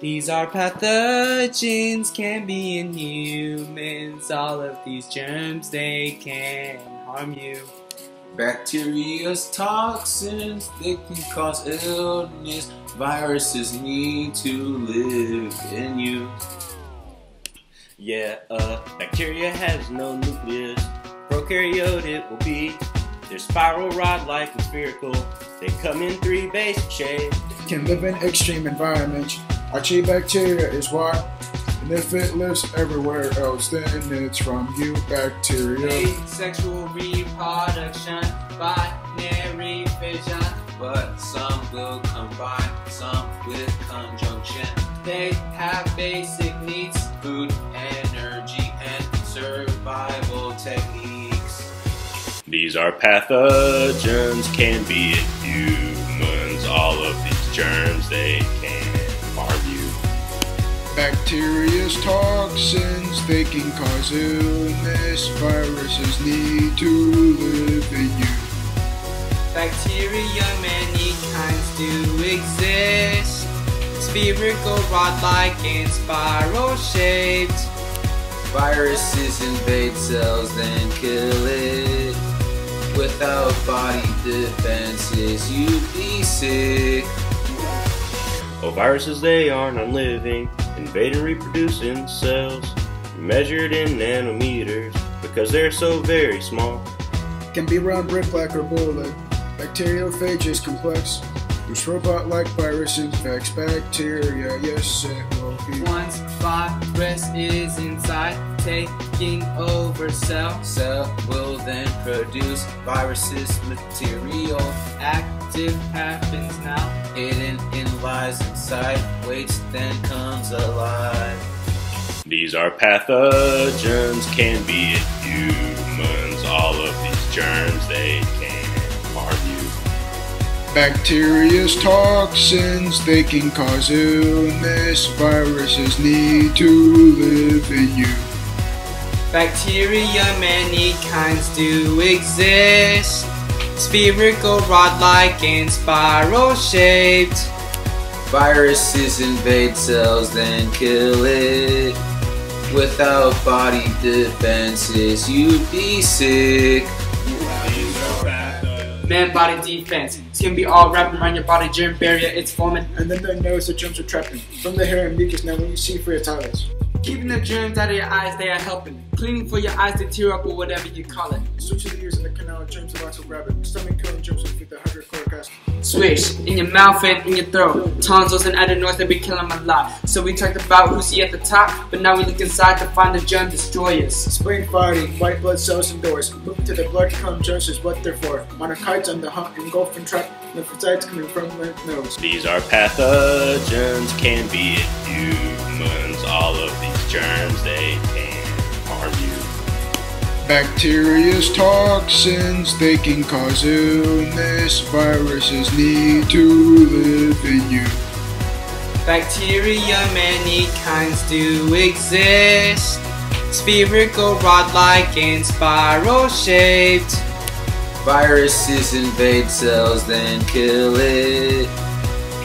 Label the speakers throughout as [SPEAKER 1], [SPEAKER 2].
[SPEAKER 1] These are pathogens, can be in humans. All of these germs, they can harm you.
[SPEAKER 2] Bacteria's toxins, they can cause illness. Viruses need to live in you.
[SPEAKER 3] Yeah, uh, bacteria has no nucleus. Prokaryote it will be. They're spiral rod-like and spherical. They come in three basic shapes.
[SPEAKER 4] Can live in extreme environments. Archaebacteria is what? And if it lives everywhere else, then it's from you, bacteria.
[SPEAKER 1] Asexual reproduction, binary fission.
[SPEAKER 2] But some will combine, some with conjunction.
[SPEAKER 1] They have basic needs.
[SPEAKER 2] Food, energy, and survival techniques.
[SPEAKER 3] These are pathogens, can be in humans. All of these germs, they can harm you.
[SPEAKER 4] Bacteria's toxins, they can cause illness. Viruses need to live in you.
[SPEAKER 1] Bacteria, many kinds do exist. Spherical, rod-like, and spiral-shaped.
[SPEAKER 2] Viruses invade cells, then kill it. Without body defenses, you'd be sick.
[SPEAKER 3] Oh, viruses, they are non-living, invade and reproduce in cells, measured in nanometers, because they're so very small.
[SPEAKER 4] Can be round, brick-like, or bullet. Bacteriophage is complex. Use robot-like virus infects bacteria. Yes, it will be.
[SPEAKER 1] Once virus is inside, taking over cell.
[SPEAKER 2] Cell will then produce viruses material.
[SPEAKER 1] Active happens now.
[SPEAKER 2] Hidden in lies inside, waits then comes alive.
[SPEAKER 3] These are pathogens, can be in humans. All of these germs, they can harm you.
[SPEAKER 4] Bacteria's toxins, they can cause illness. Viruses need to live in you.
[SPEAKER 1] Bacteria, many kinds do exist. Spherical, rod-like, and spiral-shaped.
[SPEAKER 2] Viruses invade cells, then kill it. Without body defenses, you'd be sick.
[SPEAKER 1] Man body defense. It's gonna be all wrapped around your body germ barrier. It's forming.
[SPEAKER 4] And then the nose, the germs are trapping. From the hair and mucus, now when you see for your toilets.
[SPEAKER 1] Keeping the germs out of your eyes, they are helping. Cleaning for your eyes to tear up or whatever you call it.
[SPEAKER 4] Switch to the ears and the canal, germs will also grab. Stomach killing germs will feed the hydrochloric acid.
[SPEAKER 1] Swish in your mouth and in your throat. Tonsils and adenoids they be killing a lot. So we talked about who's he at the top, but now we look inside to find the germ destroyers.
[SPEAKER 4] Spleen fighting, white blood cells indoors. Moving to the blood come germs is what they're for. Monocytes on the hump, engulf and trap lymphocytes coming from lymph nodes.
[SPEAKER 3] These are pathogens, can be in humans. All of these germs, they can harm you.
[SPEAKER 4] Bacteria's toxins, they can cause illness. Viruses need to live in you.
[SPEAKER 1] Bacteria, many kinds do exist. Spherical, rod-like, and spiral-shaped.
[SPEAKER 2] Viruses invade cells, then kill it.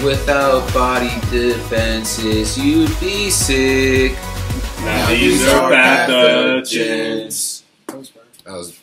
[SPEAKER 2] Without body defenses, you'd be sick.
[SPEAKER 3] Now these are pathogens.
[SPEAKER 2] That was